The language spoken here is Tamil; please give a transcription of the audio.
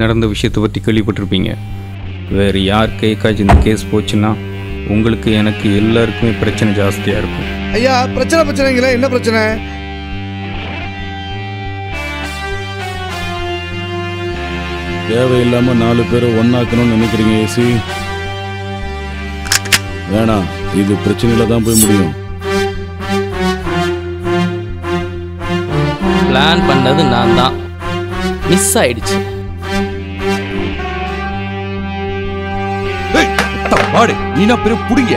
நடந்த விஷயத்தை பற்றி கேள்விப்பட்டிருப்பீங்க. வேறு யார் கைக்காச்சும் இந்த கேஸ் போச்சுன்னா உங்களுக்கு எனக்கு எல்லாருக்குமே பிரச்சனை ஜாஸ்தியாக இருக்கும். ஐயா பிரச்சனை பிரச்சனைங்களே என்ன பிரச்சனை? தேவையில்லாம நாலு பேரை ஒன்னாக்கணும்னு நினைக்கிறீங்க ஏசி? வேணாம் இது பிரச்சனையில தான் போய் முடியும். பிளான் பண்ணது நான் தான். மிஸ் ஆயிடுச்சு. வாடு நீனா பெரிய புடிங்க